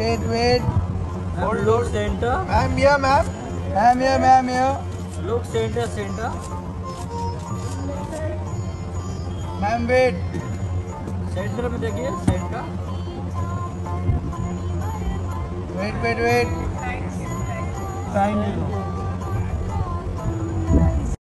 Wait, wait. Hold look center. I'm here, ma'am. I'm here, ma'am. Here. Look center, center. Ma'am, wait. Center में देखिए center Wait, wait, wait. Thanks. Thanks. Time.